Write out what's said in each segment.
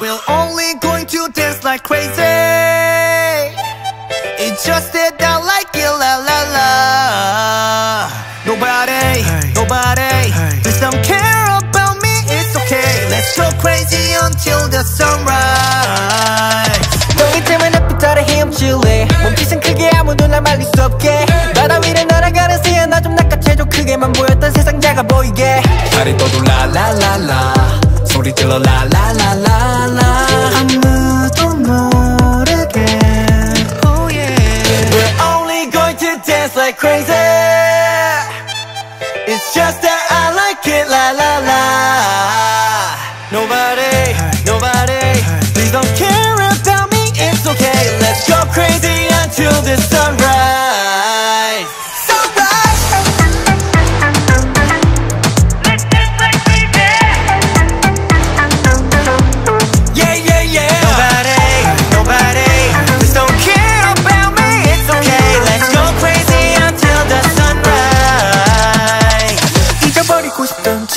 We're only going to dance like crazy It's just that I like it, la la la Nobody, nobody Please don't care about me, it's okay Let's go crazy until the sunrise 너희 때문에 햇빛 헤엄칠래 몸짓은 크게 아무도 날 말릴 수 없게 바다 위를 날아가는 새야 나 좀 낚아채줘 크게만 보였던 세상 작아 보이게 달이 떠도 라라라라 소리 질러 라라라라라 Crazy. It's just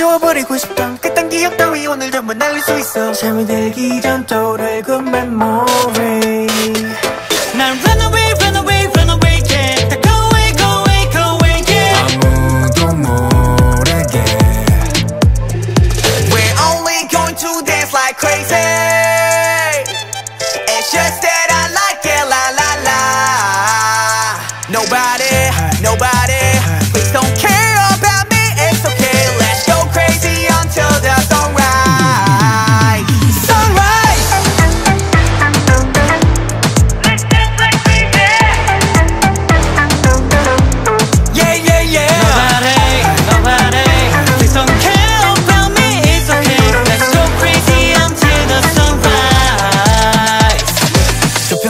지워버리고 싶던 그딴 기억 따위 오늘 전부 날릴 수 있어 잠이 들기 전 떠오를 그 memory 난 run away, run away, run away, yeah 다 go away, go away, go away, yeah 아무도 모르게 We're only going to dance like crazy It's just that I like it, la la la Nobody, nobody Please don't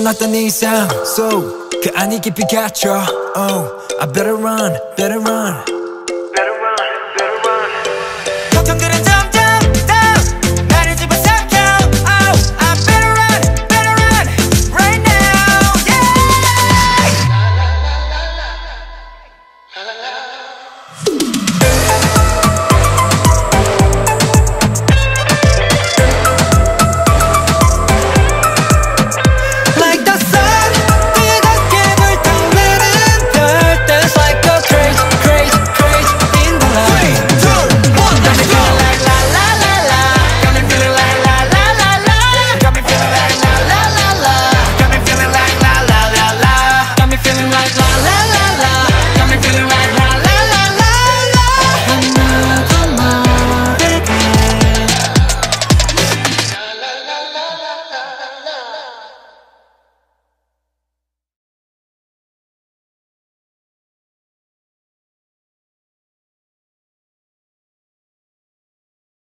좁혀놨던 이상 속그 안이 깊이 갇혀 Oh, I better run, better run